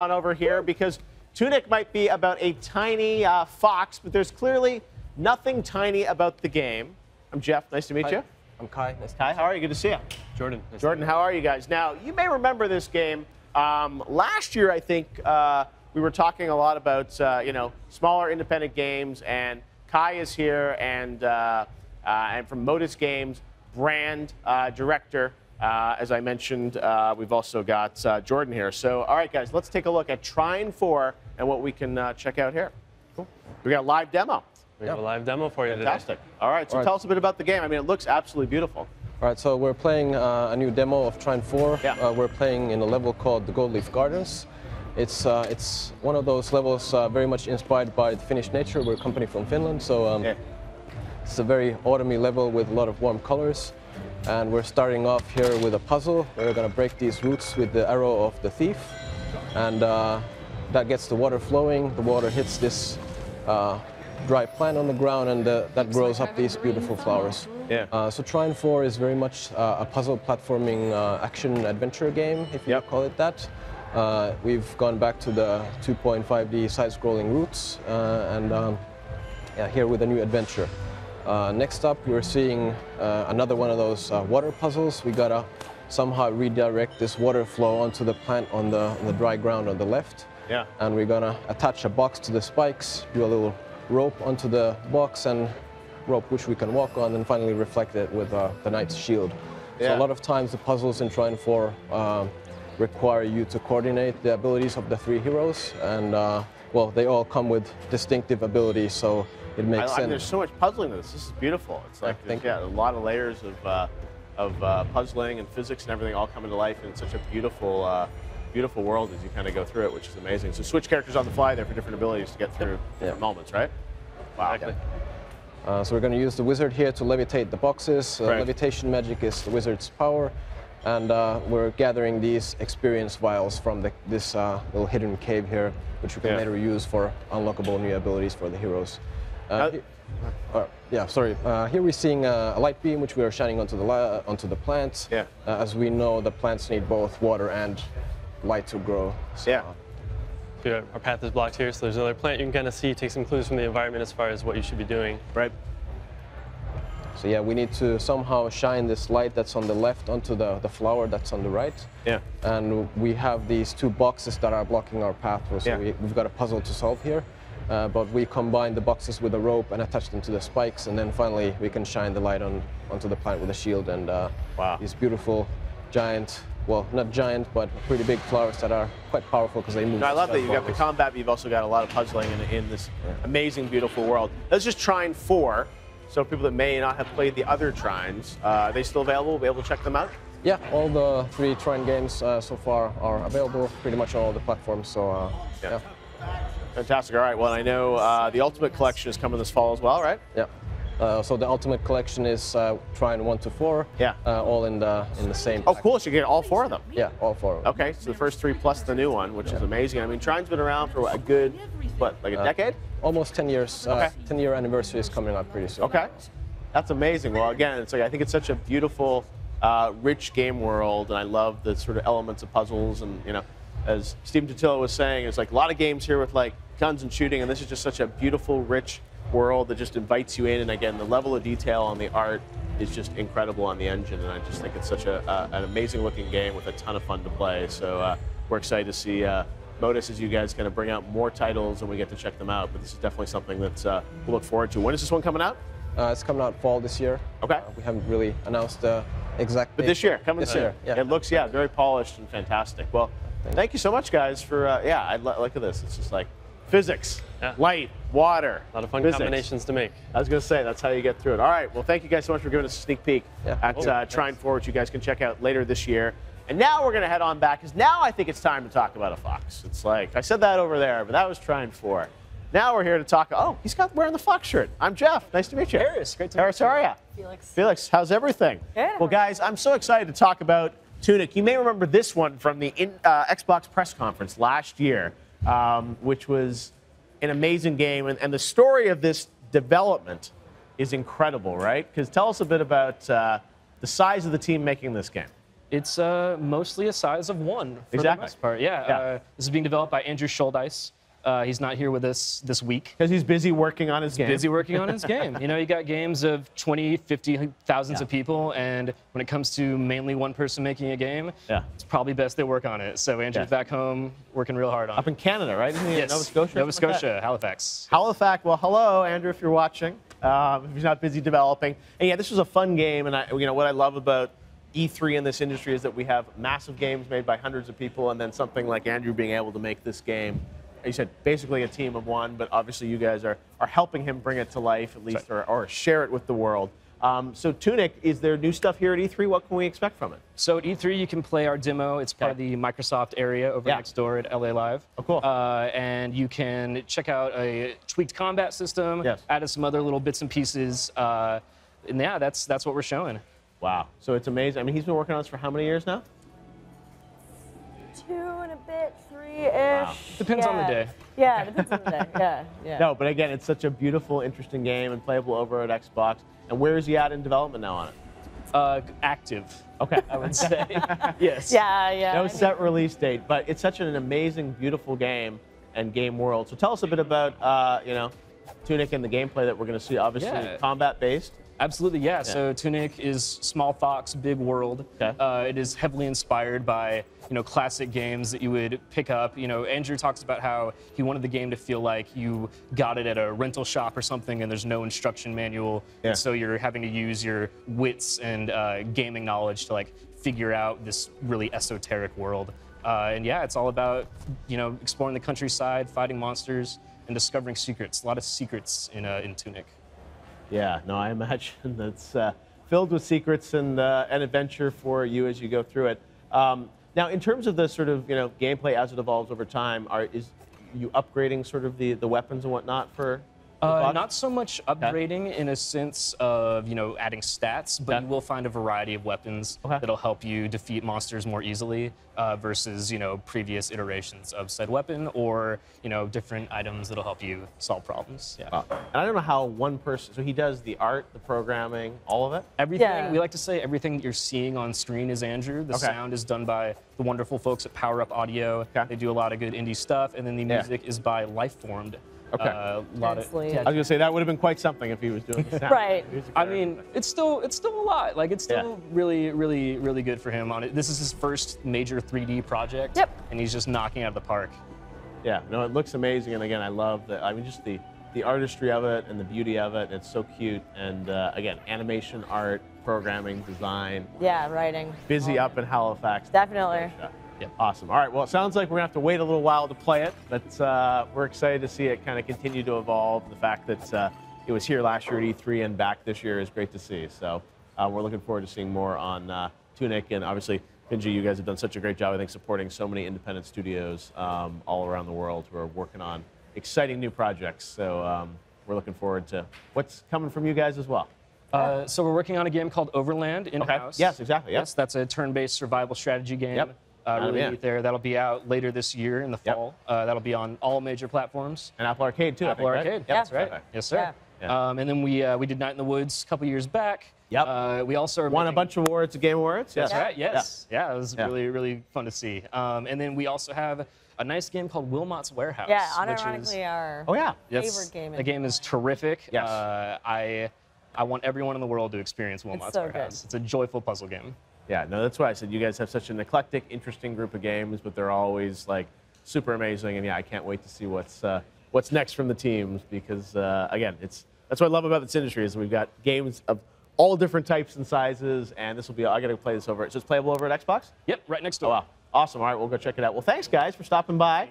on over here because Tunic might be about a tiny uh, fox, but there's clearly nothing tiny about the game. I'm Geoff. Nice to meet Hi. you. I'm Kai. Nice to Hi, how are you? Good to see you. Jordan. Nice Jordan, how are you guys? Now, you may remember this game. Um, last year, I think uh, we were talking a lot about uh, you know smaller independent games, and Kai is here, and uh, uh, and from Modus Games, brand uh, director. Uh, as I mentioned, uh, we've also got uh, Jordan here. So, all right, guys, let's take a look at Trine 4 and what we can uh, check out here. Cool. We got a live demo. We have a live demo for you Fantastic. All right, so All right. tell us a bit about the game. I mean, it looks absolutely beautiful. All right, so we're playing uh, a new demo of Trine 4. Yeah. Uh, we're playing in a level called the Gold Leaf Gardens. It's, uh, it's one of those levels uh, very much inspired by the Finnish nature. We're a company from Finland, so um, Yeah. it's a very autumny level with a lot of warm colors. And we're starting off here with a puzzle. We're going to break these roots with the arrow of the thief. And uh, that gets the water flowing. The water hits this uh, dry plant on the ground, and uh, that grows up these beautiful flowers. Yeah. Uh, so Trine 4 is very much uh, a puzzle platforming uh, action adventure game, if you Yep. call it that. Uh, we've gone back to the 2.5D side-scrolling roots, uh, and um, yeah, here with a new adventure. Uh, next up, we're seeing uh, another one of those uh, water puzzles. We gotta somehow redirect this water flow onto the plant on the, on the dry ground on the left. Yeah. And we're gonna attach a box to the spikes, do a little rope onto the box, and rope which we can walk on, and finally reflect it with uh, the knight's shield. So a lot of times the puzzles in Trine 4 um, require you to coordinate the abilities of the three heroes, and uh, well, they all come with distinctive abilities, so it I, makes I mean, sense. there's so much puzzling to this. This is beautiful. It's like there's, yeah, a lot of layers of uh, of uh, puzzling and physics and everything all coming to life in such a beautiful uh, beautiful world as you kind of go through it, which is amazing. So switch characters on the fly there for different abilities to get through different moments, right? Wow. Exactly. Uh, so we're going to use the wizard here to levitate the boxes. Uh, Right. Levitation magic is the wizard's power, and uh, we're gathering these experience vials from the, this uh, little hidden cave here, which we can Yeah. later use for unlockable new abilities for the heroes. Uh, Now- he- uh, yeah, sorry. Uh, here we're seeing uh, a light beam which we are shining onto the la- onto the plants. Yeah. Uh, as we know, the plants need both water and light to grow. So, Yeah. So Our path is blocked here, so there's another plant you can kind of see, take some clues from the environment as far as what you should be doing. Right. So yeah, we need to somehow shine this light that's on the left onto the, the flower that's on the right. Yeah. And we have these two boxes that are blocking our path. So Yeah. we, we've got a puzzle to solve here. Uh, but we combine the boxes with a rope and attach them to the spikes, and then finally we can shine the light on onto the plant with a shield and uh, Wow. these beautiful, giant, well, not giant, but pretty big flowers that are quite powerful because they move. No, I love that you've got the combat, but you've also got a lot of puzzling in, in this amazing, beautiful world. Let's just Trine 4. So people that may not have played the other Trines, uh, are they still available? We'll be able to check them out? Yeah, all the three Trine games uh, so far are available pretty much on all the platforms. So uh, Yeah. yeah. Fantastic. All right. Well, I know uh, the Ultimate Collection is coming this fall as well, right? Yeah. Uh, so the ultimate collection is uh, Trine one to four. Yeah. Uh, all in the in the same. Oh, pack. cool. So you get all four of them. Yeah, all four. of them. Okay, so the first three plus the new one, which is amazing. I mean, Trine's been around for a good, what, like a decade? Almost 10 years. Uh, Okay. 10 year anniversary is coming up pretty soon. Okay, that's amazing. Well, again, it's like I think it's such a beautiful, uh, rich game world, and I love the sort of elements of puzzles. And you know, as Stephen Totilo was saying, it's like a lot of games here with like guns and shooting, and this is just such a beautiful, rich world that just invites you in. And again, the level of detail on the art is just incredible on the engine, and I just think it's such a, uh, an amazing looking game with a ton of fun to play. So uh, we're excited to see. Uh, Modus, as you guys kind of bring out more titles and we get to check them out, but this is definitely something that uh, we'll look forward to. When is this one coming out? Uh, it's coming out fall this year. Okay. Uh, we haven't really announced the exact. But this year, coming This year, yeah. It looks, yeah, very polished and fantastic. Well, thank you so much, guys, for, uh, yeah, I at this. It's just like physics, Yeah. light, water. A lot of fun physics. combinations to make. I was going to say, that's how you get through it. All right, well, thank you guys so much for giving us a sneak peek Yeah. at Oh, uh, Trine 4, which you guys can check out later this year. And now we're going to head on back, because now I think it's time to talk about a fox. It's like, I said that over there, but that was Trine 4. Now we're here to talk. Oh, he's got wearing the fox shirt. I'm Geoff. Nice to meet you. Harris, great to Harris, how are you? Felix. Felix, how's everything? Good. Well, guys, I'm so excited to talk about Tunic. You may remember this one from the in, uh, Xbox press conference last year, um, which was an amazing game. And, and the story of this development is incredible, right? Because tell us a bit about uh, the size of the team making this game. It's uh, mostly a size of one for Exactly. the most part. Yeah. Yeah. Uh, this is being developed by Andrew Shouldice. Uh, he's not here with us this week. Because he's busy working on his game. Busy working on his game. You know, you got games of 20, 50, thousands Yeah. of people, and when it comes to mainly one person making a game, Yeah. it's probably best they work on it. So Andrew's Yeah. back home working real hard on Up it. in Canada, right? Isn't he in Yes. Nova Scotia? Nova Something like? Scotia, Halifax. Halifax. Well, hello, Andrew, if you're watching. Um, if he's not busy developing. And yeah, this was a fun game, and I, you know what I love about E3 in this industry is that we have massive games made by hundreds of people, and then something like Andrew being able to make this game. You said basically a team of one, but obviously you guys are are helping him bring it to life at least, or, or share it with the world. Um, so Tunic, is there new stuff here at E3? What can we expect from it? So at E3, you can play our demo. It's part Okay. of the Microsoft area over Yeah. next door at LA Live. Oh, cool. Uh, and you can check out a tweaked combat system. Yes. Added some other little bits and pieces. Uh, and yeah, that's that's what we're showing. Wow. So it's amazing. I mean, he's been working on this for how many years now? Two and a bit, three-ish. Depends on the day. Yeah, depends on the day. Yeah, yeah. No, but again, it's such a beautiful, interesting game and playable over at Xbox. And where is he at in development now on it? Uh, active, Okay. I would say. yes. Yeah, yeah. No I set release date, but it's such an amazing, beautiful game and game world. So tell us a bit about, uh, you know, Tunic and the gameplay that we're going to see. Obviously, Yeah. combat based. Absolutely, yeah. So Tunic is small fox, big world. Okay. Uh, it is heavily inspired by you know classic games that you would pick up. You know, Andrew talks about how he wanted the game to feel like you got it at a rental shop or something, and there's no instruction manual, Yeah. and so you're having to use your wits and uh, gaming knowledge to like figure out this really esoteric world. Uh, and yeah, it's all about you know exploring the countryside, fighting monsters, and discovering secrets. A lot of secrets in uh, in Tunic. Yeah, no, I imagine that's uh, filled with secrets and uh, an adventure for you as you go through it. Um, now, in terms of the sort of you know gameplay as it evolves over time, are is you upgrading sort of the, the weapons and whatnot for? For Uh, not so much upgrading in a sense of you know adding stats, but Yeah. you will find a variety of weapons Okay. that'll help you defeat monsters more easily uh, versus you know previous iterations of said weapon or you know different items that'll help you solve problems. Yeah. Uh, and I don't know how one person. So he does the art, the programming, all of it. Everything Yeah. we like to say, everything that you're seeing on screen is Andrew. The Okay. sound is done by the wonderful folks at Power Up Audio. Okay. They do a lot of good indie stuff, and then the Yeah. music is by Lifeformed. Okay. Uh, a lot of, yeah, I was gonna say that would have been quite something if he was doing the sound. Right. I mean, it's still it's still a lot. Like it's Yeah. still really, really, really good for him on it. This is his first major 3D project. Yep. And he's just knocking it out of the park. Yeah, no, it looks amazing, and again, I love the. I mean, just the the artistry of it and the beauty of it. It's so cute, and uh, again, animation, art, programming, design. Yeah, writing. Busy up in Halifax. Definitely. Yeah. Yep. Awesome. All right. Well, it sounds like we're gonna have to wait a little while to play it, but uh, we're excited to see it kind of continue to evolve. The fact that uh, it was here last year at E3 and back this year is great to see. So uh, we're looking forward to seeing more on uh, Tunic, and obviously, Finji, you guys have done such a great job. I think supporting so many independent studios um, all around the world who are working on exciting new projects. So um, we're looking forward to what's coming from you guys as well. Uh, so we're working on a game called Overland in-house. Yes, exactly, yep. Yes, that's a turn-based survival strategy game. Yep. Uh, really yeah. neat there. That'll be out later this year in the Yep. fall. Uh, that'll be on all major platforms. And Apple Arcade too. I Apple think, right? Arcade. Yep. That's right. Okay. Yes, sir. Yeah. Um, and then we uh, we did Night in the Woods a couple years back. Yep. Uh, we also are Won a bunch of awards at Game Awards. Yes. That's Yes. right. Yes. Yeah. it was Yeah. really really fun to see. Um, and then we also have a nice game called Wilmot's Warehouse. Yeah, which is- our Oh yeah. Yes, favorite game The game is terrific. Yes. Uh, I I want everyone in the world to experience Wilmot's so good. It's a joyful puzzle game. Yeah, no, that's why I said you guys have such an eclectic, interesting group of games, but they're always like super amazing. And yeah, I can't wait to see what's uh, what's next from the teams because uh, again, it's that's what I love about this industry is we've got games of all different types and sizes, and this will be I got to play this over. So it's playable over at Xbox. Yep, right next Oh door. wow, awesome! All right, we'll go check it out. Well, thanks guys for stopping by.